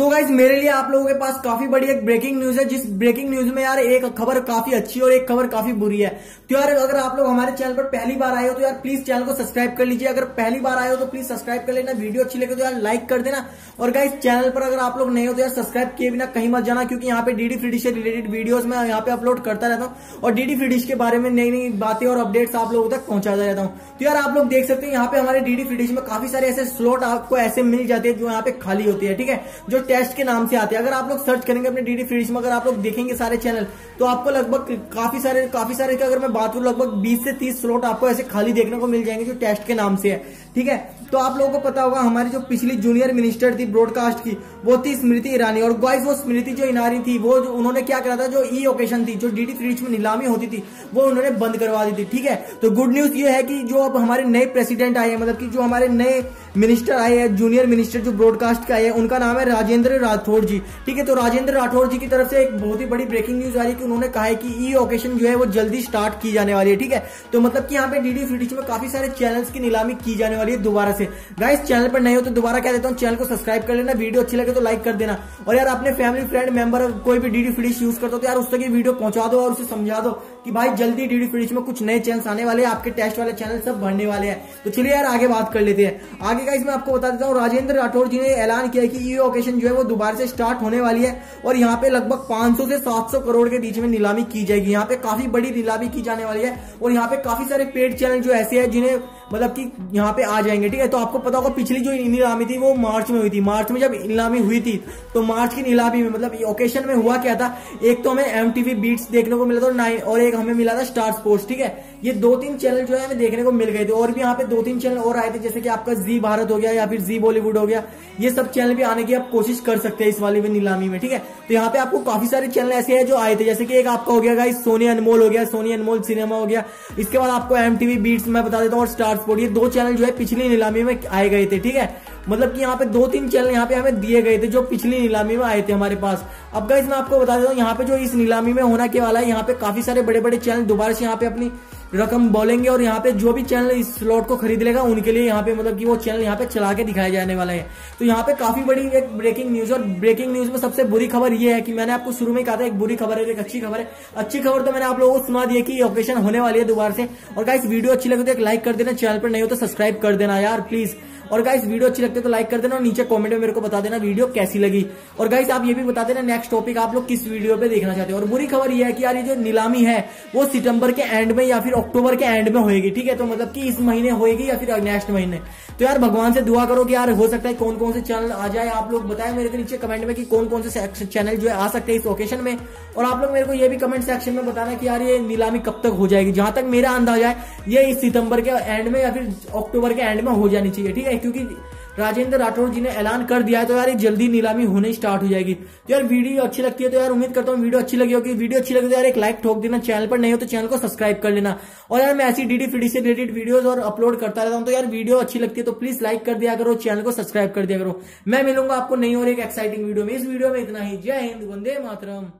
सो so guys मेरे लिए आप लोगों के पास काफ़ी बड़ी एक ब्रेकिंग न्यूज़ है, जिस ब्रेकिंग न्यूज़ में यार एक खबर काफ़ी अच्छी और एक खबर काफ़ी बुरी है। तो यार, अगर आप लोग हमारे चैनल पर पहली बार आए हो तो यार प्लीज़ चैनल को सब्सक्राइब कर लीजिए। अगर पहली बार आए हो तो प्लीज़ सब्सक्राइब कर लेना। वीडियो अच्छी लगे तो यार लाइक कर देना। और गाइज़ चैनल पर अगर आप लोग नहीं हो तो यार सब्सक्राइब किए बिना कहीं मत जाना, क्योंकि यहाँ पे डीडी फ्री से रिलेटेड वीडियोज़ में यहाँ पे अपलोड करता रहता हूँ। और डीडी फ्री के बारे में नई नई बातें और अपडेट्स आप लोगों तक पहुंचाता रहता हूँ। तो यार आप लोग देख सकते हैं, यहाँ पे हमारे डीडी फ्री में काफ़ी सारे ऐसे स्लॉट आपको ऐसे मिल जाते हैं, जो यहाँ पे खाली होती है, ठीक है? जो टेस्ट के नाम से आते हैं। अगर आप लोग सर्च करेंगे अपने डीडी फ्रीज में, अगर आप लोग देखेंगे सारे चैनल तो आपको लगभग काफ़ी सारे काफ़ी सारे अगर मैं बात करूँ, लगभग 20 से 30 स्लॉट आपको ऐसे खाली देखने को मिल जाएँगे जो टेस्ट के नाम से है। ठीक है? तो आप लोगों को पता होगा, हमारी जो पिछली जूनियर मिनिस्टर थी ब्रॉडकास्ट की, वो थी स्मृति ईरानी। और गाइस वो स्मृति जो ईरानी थी, वो जो, उन्होंने क्या करा था, जो ई ओकेशन थी, जो डीडी फ्रीज में नीलामी होती थी, वो उन्होंने बंद करवा दी थी। ठीक है? तो गुड न्यूज़ ये है कि जो अब हमारे नए प्रेसिडेंट आए हैं मतलब की जो हमारे नए मिनिस्टर आए हैं जूनियर मिनिस्टर जो ब्रॉडकास्ट के आए हैं, उनका नाम है राजेंद्र राठौड़ जी। ठीक है तो राजेंद्र राठौड़ जी की तरफ़ से एक बहुत ही बड़ी ब्रेकिंग न्यूज़ आ रही है कि उन्होंने कहा है कि ई ओकेशन जो है वो जल्दी स्टार्ट की जाने वाली है, ठीक है? तो मतलब कि यहाँ पे डीडी फ्री में काफ़ी सारे चैनल्स की नीलामी की जाने वाली है दोबारा से। गाइस चैनल पर नहीं हो तो दोबारा क्या देता हूँ चैनल को सब्सक्राइब कर लेना वीडियो अच्छी लगे तो लाइक कर देना। और यार, अपने फैमिली फ्रेंड मेंबर कोई भी डीडी फ्री यूज़ करता हो तो यार उस तक वीडियो पहुँचा दो और उसे समझा दो। कि भाई जल्दी डीडी फ्री में कुछ नए चैनल आने वाले हैं, आपके टेस्ट वाले चैनल सब बढ़ने वाले हैं। तो चलिए यार, आगे बात कर लेते हैं। आगे का इसमें आपको बता देता हूँ, राजेंद्र राठौर जी ने ऐलान किया कि ये ओकेशन जो है वो दोबारा से स्टार्ट होने वाली है और यहाँ पे लगभग 500 से 700 करोड़ के बीच में नीलामी की जाएगी। यहाँ पे काफ़ी बड़ी नीलामी की जाने वाली है और यहाँ पे काफ़ी सारे पेड चैनल जो ऐसे है जिन्हें मतलब कि यहाँ पे आ जाएँगे, ठीक है? तो आपको पता होगा पिछली जो नीलामी थी वो मार्च में हुई थी। मार्च में जब नीलामी हुई थी तो मार्च की नीलामी में मतलब ओकेशन में हुआ क्या था? एक तो हमें एम टीवी बीट्स देखने को मिला था और एक हमें मिला था स्टार स्पोर्ट्स ठीक है? ये दो तीन चैनल जो है हमें देखने को मिल गए थे, और भी यहाँ पे दो तीन चैनल और आए थे, जैसे कि आपका जी भारत हो गया या फिर जी बॉलीवुड हो गया। ये सब चैनल भी आने की आप कोशिश कर सकते हैं इस वाली में नीलामी में, ठीक है? तो यहाँ पे आपको काफ़ी सारे चैनल ऐसे हैं जो आए थे, जैसे कि एक आपका हो गया सोनी अनमोल हो गया सोनी अनमोल सिनेमा हो गया। इसके बाद आपको एम टीवी बीट्स मैं बता देता हूँ और स्टार स्पोर्ट ये दो चैनल जो है पिछली नीलामी में आए गए थे, ठीक है? मतलब कि यहाँ पे दो तीन चैनल यहाँ पे हमें दिए गए थे जो पिछली नीलामी में आए थे हमारे पास। अब गाइस मैं आपको बता देता हूँ, यहाँ पे जो इस नीलामी में होना के वाला है, यहाँ पे काफ़ी सारे बड़े बड़े चैनल दोबारा से यहाँ पे अपनी रकम बोलेंगे और यहाँ पे जो भी चैनल इस स्लॉट को खरीद लेगा, उनके लिए यहाँ पे मतलब कि वो चैनल यहाँ पे चला के दिखाया जाने वाला है। तो यहाँ पे काफ़ी बड़ी एक ब्रेकिंग न्यूज़ और ब्रेकिंग न्यूज़ में सबसे बुरी खबर ये है कि मैंने आपको शुरू में कहा था, एक बुरी खबर है, एक अच्छी खबर है। अच्छी खबर तो मैंने आप लोगों को सुना दी कि ऑपरेशन होने वाली है दोबारा से। और गाइस वीडियो अच्छी लगे तो एक लाइक कर देना चैनल पर नहीं हो तो सब्सक्राइब कर देना यार प्लीज़ और गाइस वीडियो अच्छी लगती है तो लाइक कर देना और नीचे कमेंट में मेरे को बता देना वीडियो कैसी लगी। और गाइस आप ये भी बता देना नेक्स्ट टॉपिक आप लोग किस वीडियो पे देखना चाहते हैं। और बुरी खबर ये है कि यार ये जो नीलामी है, वो सितंबर के एंड में या फिर अक्टूबर के एंड में होएगी, ठीक है? तो मतलब कि इस महीने होएगी या फिर नेक्स्ट महीने? तो यार भगवान से दुआ करो कि यार हो सकता है कौन कौन से चैनल आ जाए। आप लोग बताए मेरे को नीचे कमेंट में कि कौन कौन से चैनल जो है आ सकते हैं इस ओकेशन में। और आप लोग मेरे को ये भी कमेंट सेक्शन में बताना कि यार ये नीलामी कब तक हो जाएगी? जहाँ तक मेरा अंदाज़ा है, ये इस सितंबर के एंड में या फिर अक्टूबर के एंड में हो जानी चाहिए, ठीक है? क्योंकि राजेंद्र राठौर जी ने ऐलान कर दिया है तो यार ये जल्दी नीलामी होने स्टार्ट हो जाएगी। तो यार वीडियो अच्छी लगती है तो यार उम्मीद करता हूँ वीडियो अच्छी लगी होगी। वीडियो अच्छी लगी तो यार एक लाइक ठोक देना चैनल पर नहीं हो तो चैनल को सब्सक्राइब कर लेना। और यार मैं ऐसी डीडी फ्री से रिलेटेड वीडियोज़ और अपलोड करता रहता हूँ तो यार वीडियो अच्छी लगती है तो प्लीज़ लाइक कर दिया करो चैनल को सब्सक्राइब कर दिया करो। मैं मिलूँगा आपको नहीं और एक एक्साइटिंग वीडियो में। इस वीडियो में इतना ही। जय हिंद, वंदे मातरम।